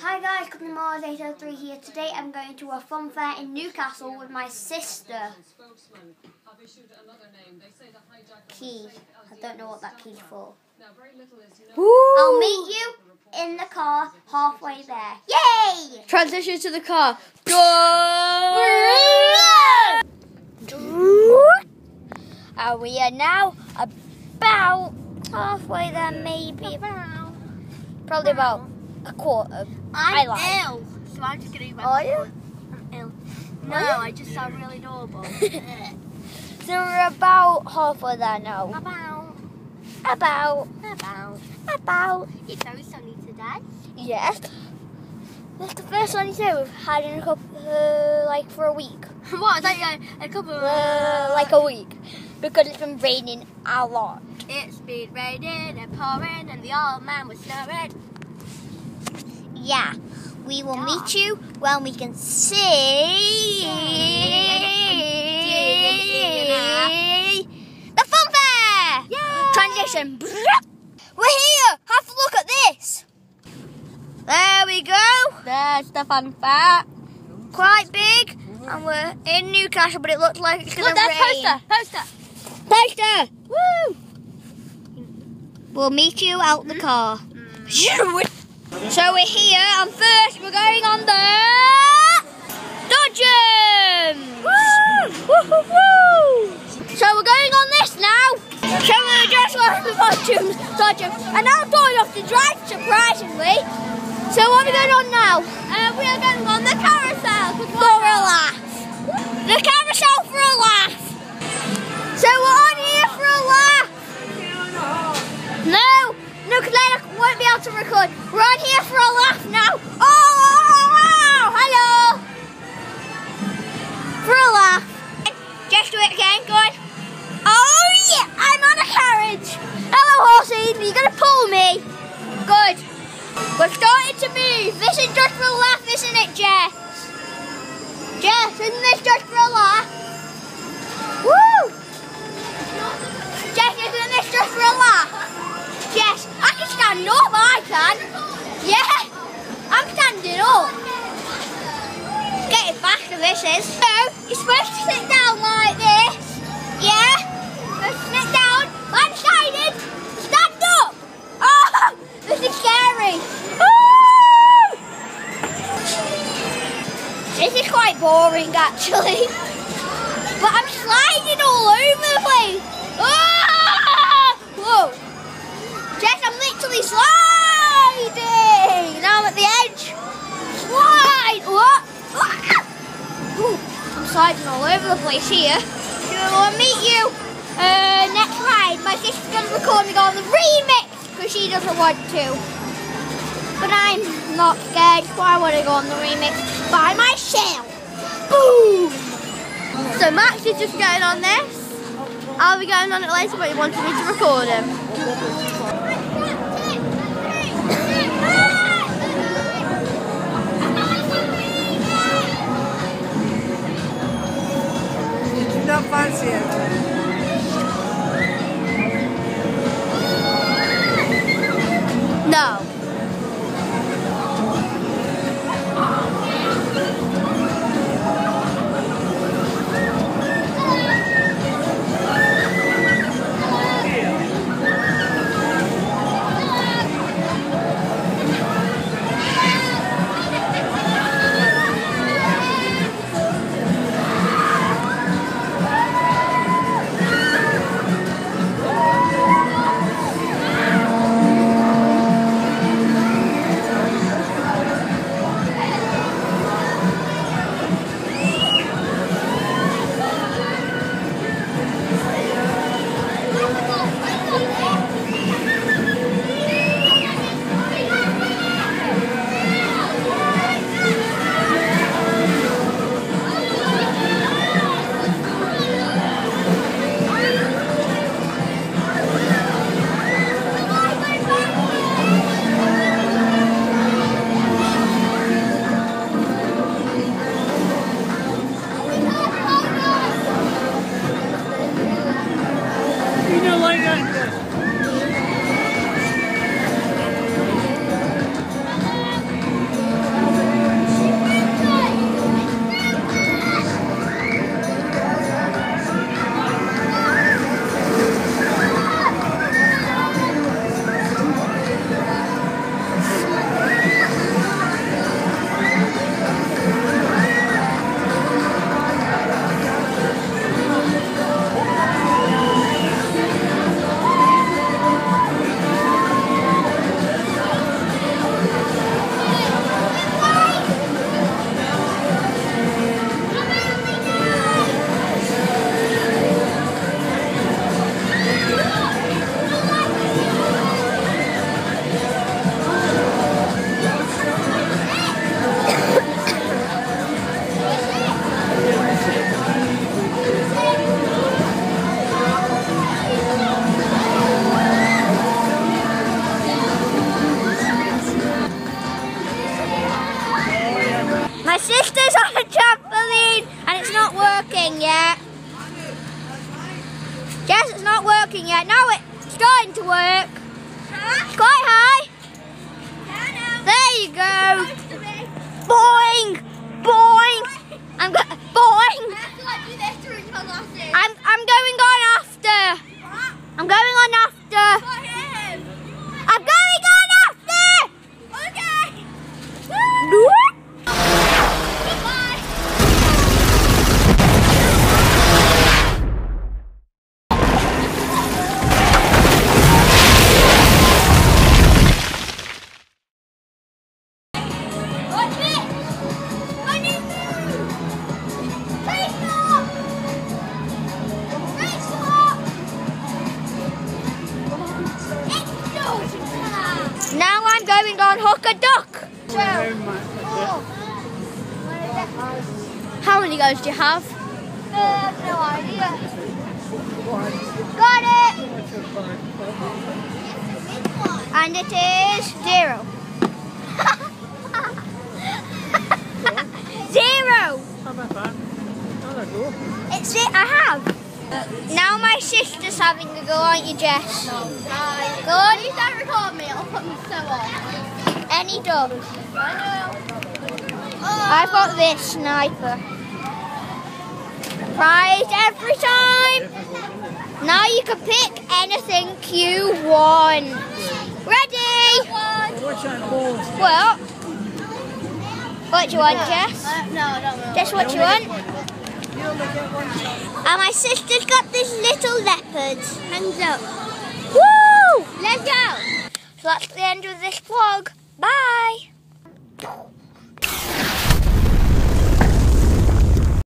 Hi guys, Company Mars 803 here. Today I'm going to a fun fair in Newcastle with my sister. Key. I don't know what that key's for. I'll meet you in the car halfway there. Yay! Transition to the car. Go! Uh, we are now about halfway there, maybe. Probably about a quarter. I'm ill, so I'm just gonna eat my Are you? I'm ill. No, I just sound really normal. So we're about halfway there now. about, About. about. About. It's very sunny today. Yes. That's the first one you said we've had in a couple, uh, like for a week. what? Is that a, a couple of. Uh, like a week. Because it's been raining a lot. It's been raining and pouring, and the old man was snoring. Yeah. We will meet you when we can see the fun fair! Yay! Transition. We're here! Have a look at this! There we go! There's the fun fair. Quite big. And we're in Newcastle, but it looks like it's going Look, there's rain. poster, poster. Poster! Woo! We'll meet you out the mm. car. Mm. So we're here, and first we're going on the Dodgems! So we're going on this now. So we're just on the Dodgems, Dodgems, and I'm going off to drive, surprisingly. So what are we going on now? Uh, we are going on the carousel. For to record. We're on here for a laugh now. Oh oh, oh, oh, oh, hello. For a laugh. Just do it again, go on. Oh yeah, I'm on a carriage. Hello, horsey. Are you going to pull me? Good. We're starting to move. This is just for a laugh, isn't it, Jess? Jess, isn't this just for a laugh? Woo! Jess, isn't this just for a laugh? Jess, Stand up, I can. Yeah, I'm standing up. Getting faster, this is. So, you're supposed to sit down like this. Yeah? Sit down, one sided, stand up. Oh, this is scary. This is quite boring, actually. But I'm sliding all over the place. Ah! Whoa. Jess, I'm literally sliding. Now I'm at the edge. Slide. What? Ooh, I'm sliding all over the place here. I'll meet you uh, next ride. My sister's going to record me on the remix because she doesn't want to. But I'm not scared. So I want to go on the remix by myself. Boom. So Max is just getting on this. I'll be going on it later, but he wanted me to record him. Starting to work. Duck. How many goals do you have? Uh, no idea. Got it! And it is zero. zero! It's it, I have. Now my sister's having a go, aren't you, Jess? Good. Please don't record me, I'll put me so on. Any duck. I know. I've got this sniper. Prize every time. Now you can pick anything you want. Ready? Well, what do you want, Jess? Uh, no, I don't know. Jess, what do you want? And my sister's got this little leopard. Hands up. Woo! Let's go. So that's the end of this vlog. Bye!